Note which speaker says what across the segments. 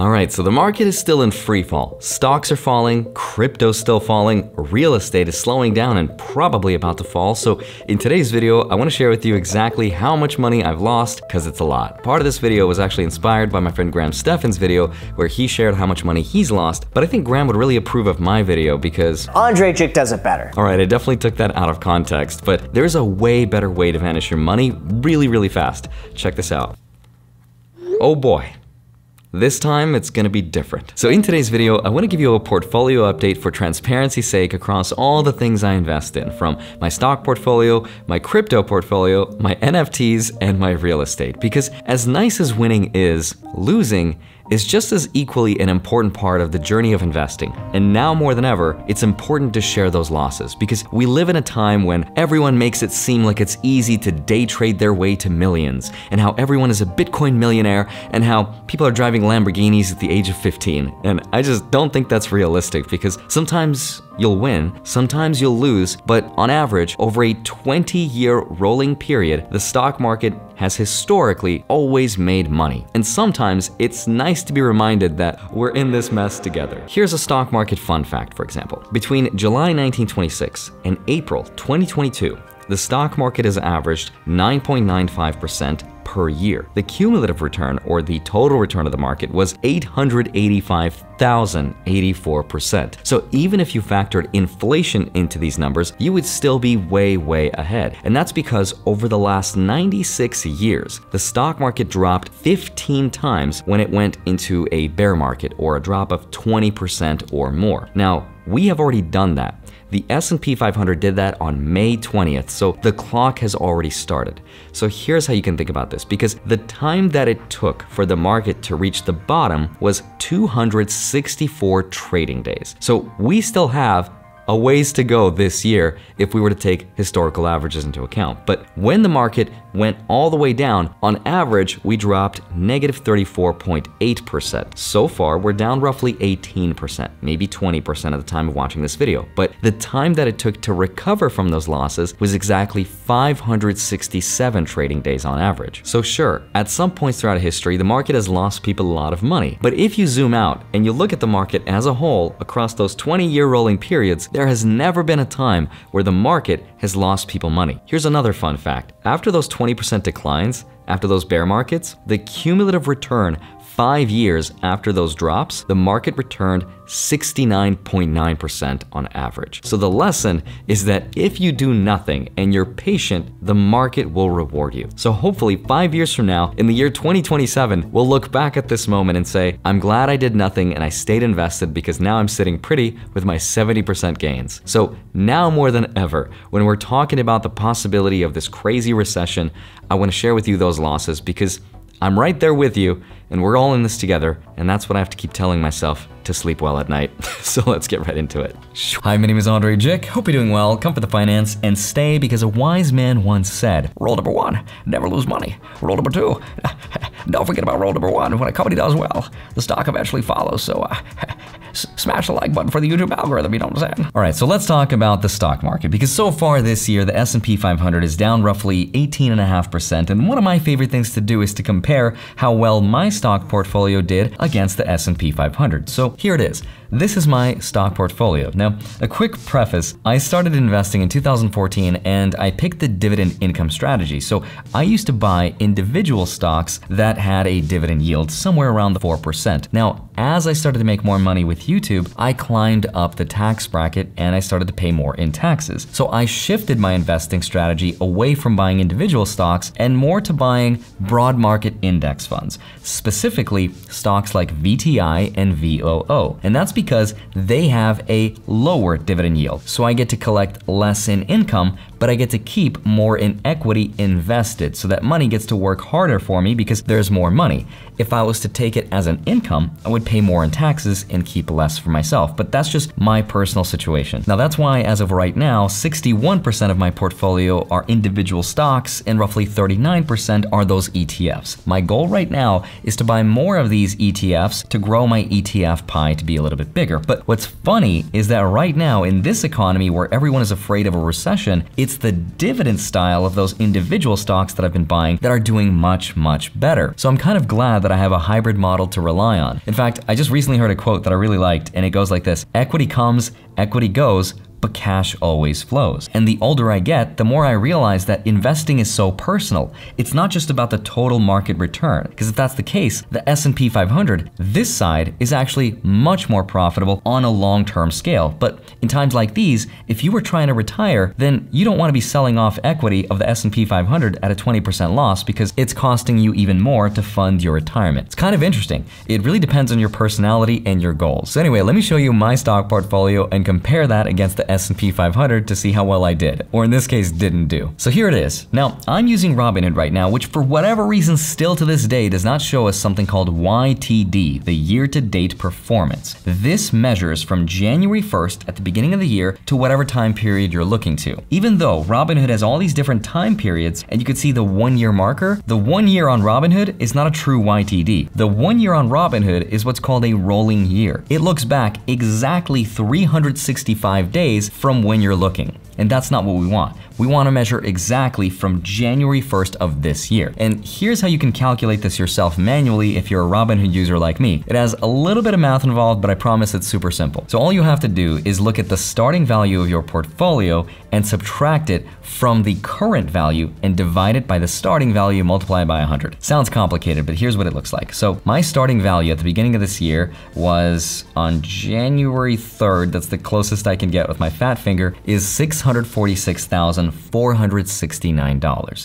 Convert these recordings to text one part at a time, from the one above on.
Speaker 1: Alright, so the market is still in free fall. Stocks are falling, crypto's still falling, real estate is slowing down and probably about to fall. So in today's video, I want to share with you exactly how much money I've lost, because it's a lot. Part of this video was actually inspired by my friend Graham Stephan's video, where he shared how much money he's lost, but I think Graham would really approve of my video because
Speaker 2: Andrei Jikh does it better.
Speaker 1: Alright, I definitely took that out of context, but there's a way better way to vanish your money really, really fast. Check this out. Oh boy. This time, it's gonna be different. So in today's video, I wanna give you a portfolio update for transparency's sake across all the things I invest in, from my stock portfolio, my crypto portfolio, my NFTs, and my real estate. Because as nice as winning is, losing is just as equally an important part of the journey of investing. And now more than ever, it's important to share those losses because we live in a time when everyone makes it seem like it's easy to day trade their way to millions, and how everyone is a Bitcoin millionaire, and how people are driving Lamborghinis at the age of 15. And I just don't think that's realistic because sometimes you'll win, sometimes you'll lose, but on average, over a 20 year rolling period, the stock market has historically always made money. And sometimes it's nice to be reminded that we're in this mess together. Here's a stock market fun fact, for example. Between July 1926 and April 2022, the stock market has averaged 9.95% per year. The cumulative return, or the total return of the market, was 885,084%. So even if you factored inflation into these numbers, you would still be way, way ahead. And that's because over the last 96 years, the stock market dropped 15 times when it went into a bear market, or a drop of 20% or more. Now, we have already done that. The S&P 500 did that on May 20th, so the clock has already started. So here's how you can think about this, because the time that it took for the market to reach the bottom was 264 trading days. So we still have a ways to go this year if we were to take historical averages into account. But when the market went all the way down, on average, we dropped negative 34.8%. So far, we're down roughly 18%, maybe 20% of the time of watching this video. But the time that it took to recover from those losses was exactly 567 trading days on average. So sure, at some points throughout history, the market has lost people a lot of money. But if you zoom out and you look at the market as a whole across those 20 year rolling periods, there has never been a time where the market has lost people money. Here's another fun fact. After those 20% declines, after those bear markets, the cumulative return five years after those drops, the market returned 69.9% on average. So the lesson is that if you do nothing and you're patient, the market will reward you. So hopefully five years from now, in the year 2027, we'll look back at this moment and say, I'm glad I did nothing and I stayed invested because now I'm sitting pretty with my 70% gains. So now more than ever, when we're talking about the possibility of this crazy recession, I wanna share with you those losses because I'm right there with you, and we're all in this together, and that's what I have to keep telling myself to sleep well at night. so let's get right into it. Hi, my name is Andrei Jikh. Hope you're doing well. Come for the finance and stay because a wise man once said, Rule number one, never lose money. Rule number two, don't forget about rule number one. When a company does well, the stock eventually follows. So uh, smash the like button for the YouTube algorithm, you know what I'm saying? All right, so let's talk about the stock market because so far this year, the S&P 500 is down roughly 18.5%. And one of my favorite things to do is to compare how well my stock portfolio did against the S&P 500. So here it is. This is my stock portfolio. Now, a quick preface, I started investing in 2014 and I picked the dividend income strategy. So I used to buy individual stocks that had a dividend yield somewhere around the 4%. Now, as I started to make more money with YouTube, I climbed up the tax bracket and I started to pay more in taxes. So I shifted my investing strategy away from buying individual stocks and more to buying broad market index funds, specifically stocks like VTI and VOO. And that's because they have a lower dividend yield. So I get to collect less in income, but I get to keep more in equity invested. So that money gets to work harder for me because there's more money. If I was to take it as an income, I would pay more in taxes and keep less for myself. But that's just my personal situation. Now that's why as of right now, 61% of my portfolio are individual stocks and roughly 39% are those ETFs. My goal right now is to buy more of these ETFs to grow my ETF pie to be a little bit bigger. But what's funny is that right now in this economy where everyone is afraid of a recession, it's it's the dividend style of those individual stocks that I've been buying that are doing much, much better. So I'm kind of glad that I have a hybrid model to rely on. In fact, I just recently heard a quote that I really liked, and it goes like this Equity comes, equity goes, but cash always flows. And the older I get, the more I realize that investing is so personal. It's not just about the total market return, because if that's the case, the S&P 500, this side is actually much more profitable on a long-term scale. But in times like these, if you were trying to retire, then you don't want to be selling off equity of the S&P 500 at a 20% loss because it's costing you even more to fund your retirement. It's kind of interesting. It really depends on your personality and your goals. So anyway, let me show you my stock portfolio and compare that against the S&P 500 to see how well I did, or in this case didn't do. So here it is. Now, I'm using Robinhood right now, which for whatever reason still to this day does not show us something called YTD, the year-to-date performance. This measures from January 1st at the beginning of the year to whatever time period you're looking to. Even though Robinhood has all these different time periods, and you can see the one year marker, the one year on Robinhood is not a true YTD. The one year on Robinhood is what's called a rolling year. It looks back exactly 365 days from when you're looking. And that's not what we want. We want to measure exactly from January 1st of this year. And here's how you can calculate this yourself manually if you're a Robinhood user like me. It has a little bit of math involved, but I promise it's super simple. So all you have to do is look at the starting value of your portfolio and subtract it from the current value and divide it by the starting value multiplied by 100. Sounds complicated, but here's what it looks like. So my starting value at the beginning of this year was on January 3rd, that's the closest I can get with my fat finger, is 646,469.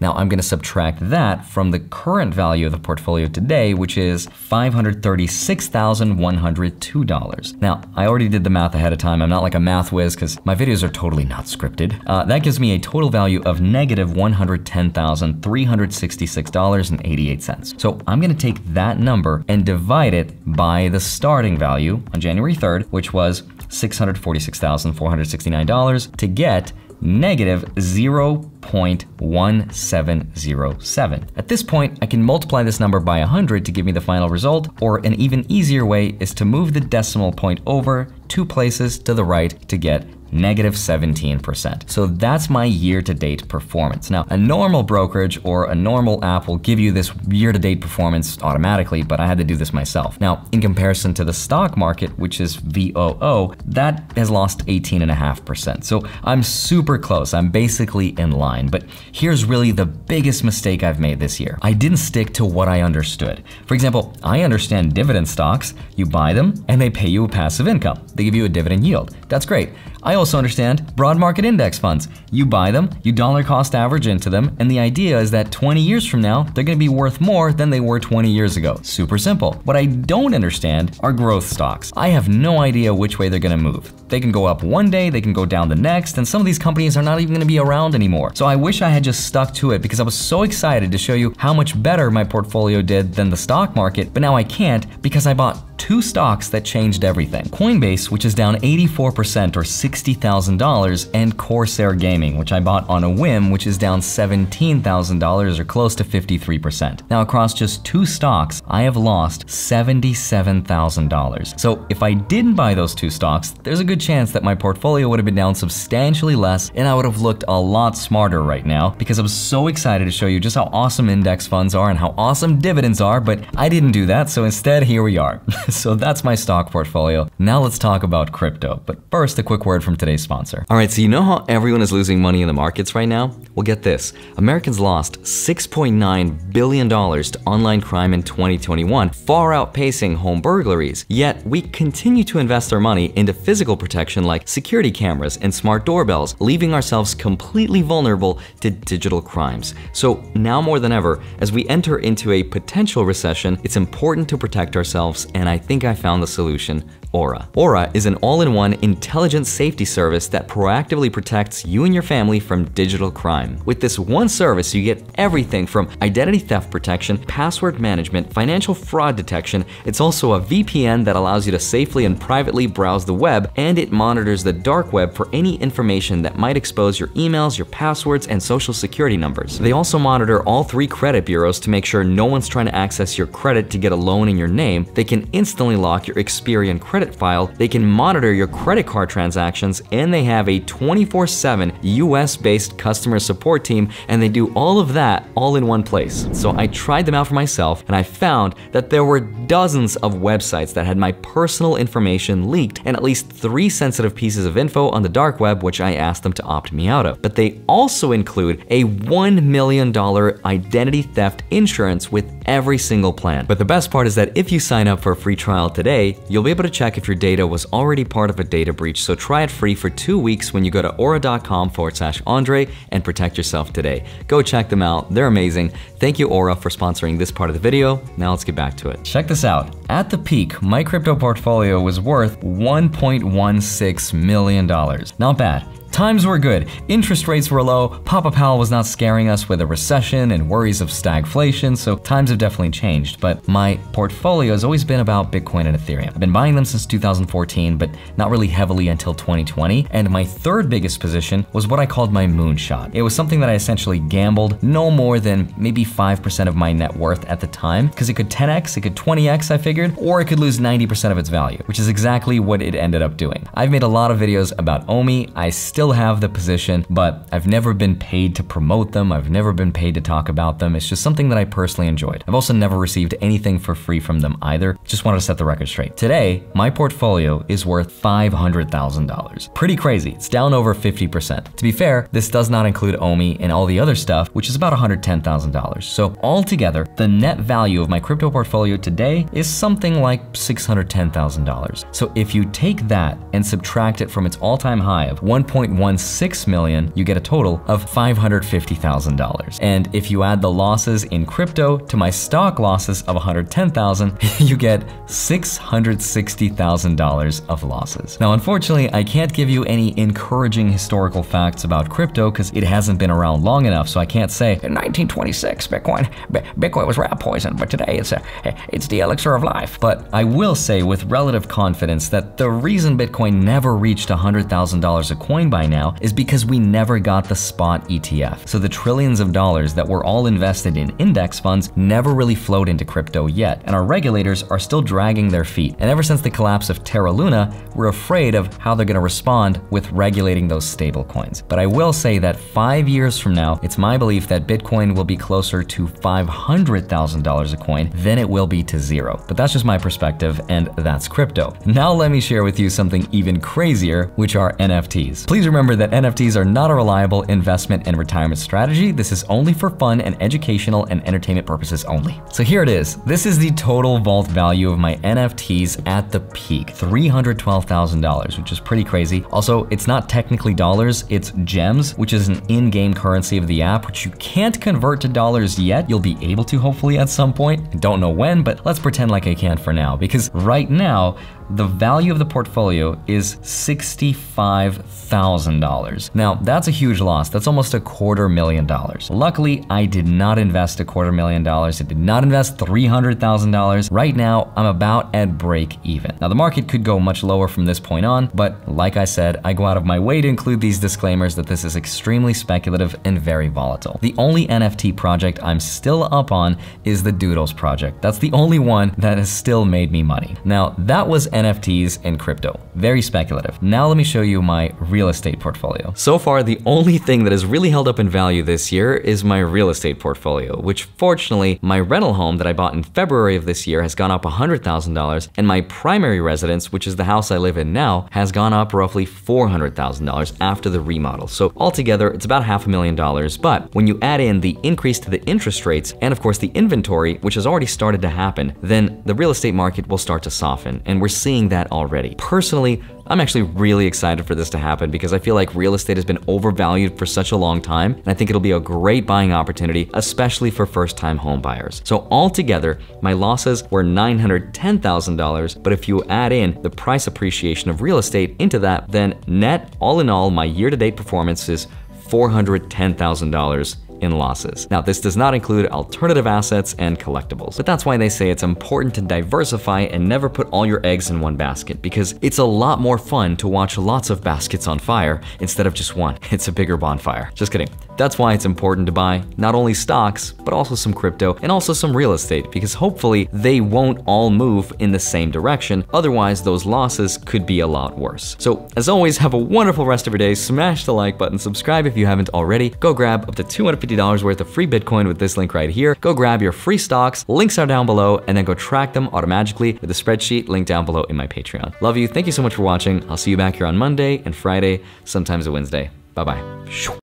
Speaker 1: Now I'm gonna subtract that from the current value of the portfolio today, which is $536,102. Now, I already did the math ahead of time. I'm not like a math whiz because my videos are totally not scripted. Uh, that gives me a total value of negative $110,366.88. So I'm gonna take that number and divide it by the starting value on January 3rd, which was $646,469 to get negative 0.1707. At this point, I can multiply this number by 100 to give me the final result, or an even easier way is to move the decimal point over two places to the right to get negative 17%. So that's my year-to-date performance. Now, a normal brokerage or a normal app will give you this year-to-date performance automatically, but I had to do this myself. Now, in comparison to the stock market, which is VOO, that has lost 18.5%. So I'm super close. I'm basically in line. But here's really the biggest mistake I've made this year. I didn't stick to what I understood. For example, I understand dividend stocks. You buy them and they pay you a passive income. They give you a dividend yield. That's great. I also understand broad market index funds. You buy them, you dollar cost average into them, and the idea is that 20 years from now, they're gonna be worth more than they were 20 years ago. Super simple. What I don't understand are growth stocks. I have no idea which way they're gonna move. They can go up one day, they can go down the next, and some of these companies are not even gonna be around anymore. So I wish I had just stuck to it because I was so excited to show you how much better my portfolio did than the stock market, but now I can't because I bought two stocks that changed everything. Coinbase, which is down 84% or $60,000, and Corsair Gaming, which I bought on a whim, which is down $17,000 or close to 53%. Now across just two stocks, I have lost $77,000. So if I didn't buy those two stocks, there's a good chance that my portfolio would have been down substantially less and I would have looked a lot smarter right now because I was so excited to show you just how awesome index funds are and how awesome dividends are, but I didn't do that, so instead here we are. so that's my stock portfolio. Now let's talk about crypto. But first, a quick word from today's sponsor. All right, so you know how everyone is losing money in the markets right now? Well, get this. Americans lost $6.9 billion to online crime in 2021, far outpacing home burglaries. Yet, we continue to invest our money into physical protection like security cameras and smart doorbells, leaving ourselves completely vulnerable to digital crimes. So now more than ever, as we enter into a potential recession, it's important to protect ourselves, and I think I found the solution Aura. Aura is an all-in-one intelligent safety service that proactively protects you and your family from digital crime. With this one service, you get everything from identity theft protection, password management, financial fraud detection. It's also a VPN that allows you to safely and privately browse the web, and it monitors the dark web for any information that might expose your emails, your passwords, and social security numbers. They also monitor all three credit bureaus to make sure no one's trying to access your credit to get a loan in your name. They can instantly lock your Experian credit credit file, they can monitor your credit card transactions, and they have a 24 7 US based customer support team, and they do all of that all in one place. So I tried them out for myself, and I found that there were dozens of websites that had my personal information leaked and at least three sensitive pieces of info on the dark web, which I asked them to opt me out of. But they also include a $1 million identity theft insurance with every single plan. But the best part is that if you sign up for a free trial today, you'll be able to check if your data was already part of a data breach. So try it free for two weeks when you go to aura.com forward slash Andrei and protect yourself today. Go check them out. They're amazing. Thank you, Aura, for sponsoring this part of the video. Now let's get back to it. Check this out. At the peak, my crypto portfolio was worth $1.16 million. Not bad. Times were good, interest rates were low, Papa Powell was not scaring us with a recession and worries of stagflation, so times have definitely changed. But my portfolio has always been about Bitcoin and Ethereum. I've been buying them since 2014, but not really heavily until 2020. And my third biggest position was what I called my moonshot. It was something that I essentially gambled no more than maybe 5% of my net worth at the time, because it could 10x, it could 20x, I figured, or it could lose 90% of its value, which is exactly what it ended up doing. I've made a lot of videos about OMI. I still still have the position, but I've never been paid to promote them. I've never been paid to talk about them. It's just something that I personally enjoyed. I've also never received anything for free from them either. Just wanted to set the record straight. Today, my portfolio is worth $500,000. Pretty crazy. It's down over 50%. To be fair, this does not include OMI and all the other stuff, which is about $110,000. So altogether, the net value of my crypto portfolio today is something like $610,000. So if you take that and subtract it from its all-time high of 1. 1.16 million, you get a total of $550,000. And if you add the losses in crypto to my stock losses of 110,000, you get $660,000 of losses. Now, unfortunately, I can't give you any encouraging historical facts about crypto because it hasn't been around long enough, so I can't say in 1926 Bitcoin Bitcoin was rat poison, but today it's a, it's the elixir of life. But I will say with relative confidence that the reason Bitcoin never reached $100,000 a coin by by now is because we never got the spot ETF. So the trillions of dollars that were all invested in index funds never really flowed into crypto yet, and our regulators are still dragging their feet. And ever since the collapse of Terra Luna, we're afraid of how they're gonna respond with regulating those stablecoins. But I will say that five years from now, it's my belief that Bitcoin will be closer to $500,000 a coin than it will be to zero. But that's just my perspective, and that's crypto. Now let me share with you something even crazier, which are NFTs. Please remember that NFTs are not a reliable investment and retirement strategy. This is only for fun and educational and entertainment purposes only. So here it is. This is the total vault value of my NFTs at the peak, $312,000, which is pretty crazy. Also, it's not technically dollars, it's gems, which is an in-game currency of the app, which you can't convert to dollars yet. You'll be able to hopefully at some point. Don't know when, but let's pretend like I can for now, because right now, the value of the portfolio is $65,000. Now, that's a huge loss. That's almost a quarter million dollars. Luckily, I did not invest a quarter million dollars. I did not invest $300,000. Right now, I'm about at break even. Now, the market could go much lower from this point on, but like I said, I go out of my way to include these disclaimers that this is extremely speculative and very volatile. The only NFT project I'm still up on is the Doodles project. That's the only one that has still made me money. Now, that was NFTs, and crypto. Very speculative. Now let me show you my real estate portfolio. So far, the only thing that has really held up in value this year is my real estate portfolio, which fortunately, my rental home that I bought in February of this year has gone up $100,000, and my primary residence, which is the house I live in now, has gone up roughly $400,000 after the remodel. So altogether, it's about half a million dollars. But when you add in the increase to the interest rates and of course the inventory, which has already started to happen, then the real estate market will start to soften. And we're seeing seeing that already. Personally, I'm actually really excited for this to happen because I feel like real estate has been overvalued for such a long time, and I think it'll be a great buying opportunity, especially for first-time home buyers. So altogether, my losses were $910,000, but if you add in the price appreciation of real estate into that, then net, all in all, my year-to-date performance is $410,000 in losses. Now, this does not include alternative assets and collectibles, but that's why they say it's important to diversify and never put all your eggs in one basket because it's a lot more fun to watch lots of baskets on fire instead of just one. It's a bigger bonfire. Just kidding. That's why it's important to buy not only stocks, but also some crypto and also some real estate because hopefully they won't all move in the same direction. Otherwise, those losses could be a lot worse. So, as always, have a wonderful rest of your day. Smash the like button, subscribe if you haven't already. Go grab up to $250 worth of free Bitcoin with this link right here. Go grab your free stocks. Links are down below, and then go track them automatically with the spreadsheet link down below in my Patreon. Love you. Thank you so much for watching. I'll see you back here on Monday and Friday, sometimes a Wednesday. Bye bye.